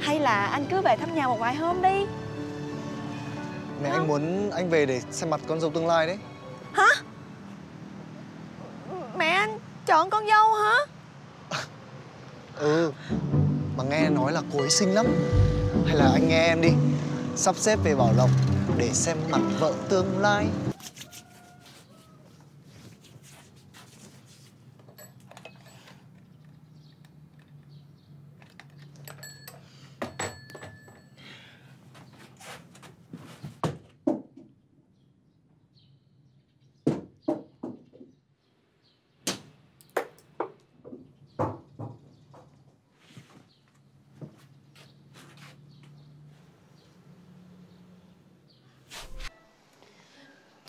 Hay là anh cứ về thăm nhà một vài hôm đi. Mẹ anh muốn anh về để xem mặt con dâu tương lai đấy. Hả? Mẹ anh chọn con dâu hả? Ừ Mà nghe nói là cô ấy xinh lắm. Hay là anh nghe em đi Sắp xếp về Bảo Lộc Để xem mặt vợ tương lai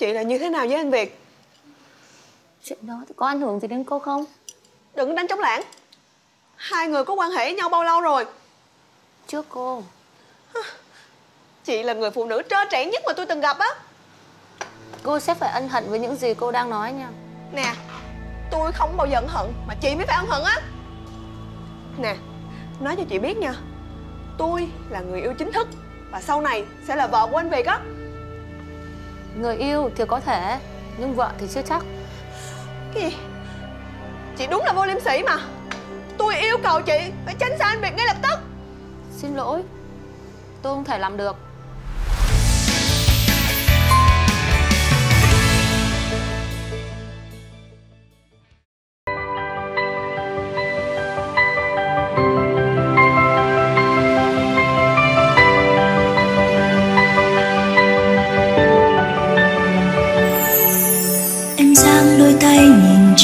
Chị là như thế nào với anh Việt? Chuyện đó thì có ảnh hưởng gì đến cô không? Đừng đánh trống lãng. Hai người có quan hệ với nhau bao lâu rồi? Trước cô. Chị là người phụ nữ trơ trẽn nhất mà tôi từng gặp á. Cô sẽ phải ân hận với những gì cô đang nói nha. Nè Tôi không bao giờ ân hận Mà chị mới phải ân hận á. Nè Nói cho chị biết nha. Tôi là người yêu chính thức Và sau này sẽ là vợ của anh Việt á Người yêu thì có thể Nhưng vợ thì chưa chắc. Cái gì? Chị đúng là vô liêm sỉ mà. Tôi yêu cầu chị phải tránh xa anh Việt ngay lập tức. Xin lỗi Tôi không thể làm được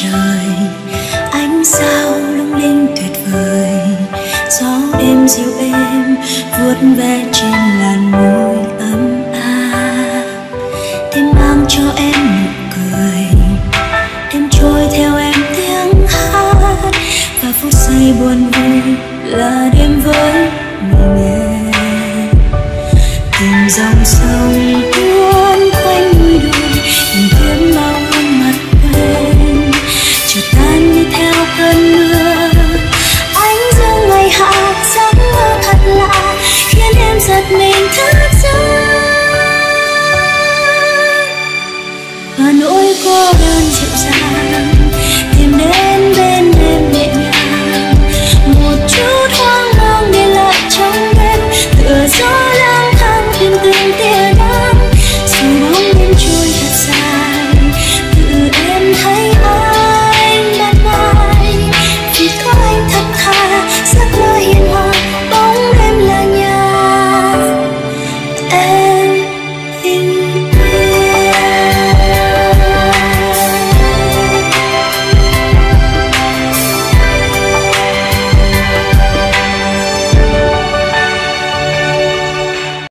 trời. Ánh sao lung linh tuyệt vời, gió đêm dịu êm, vuốt ve trên làn môi ấm áp. Đêm mang cho em nụ cười đêm trôi theo em tiếng hát. Và phút giây buồn vui là đêm với mình.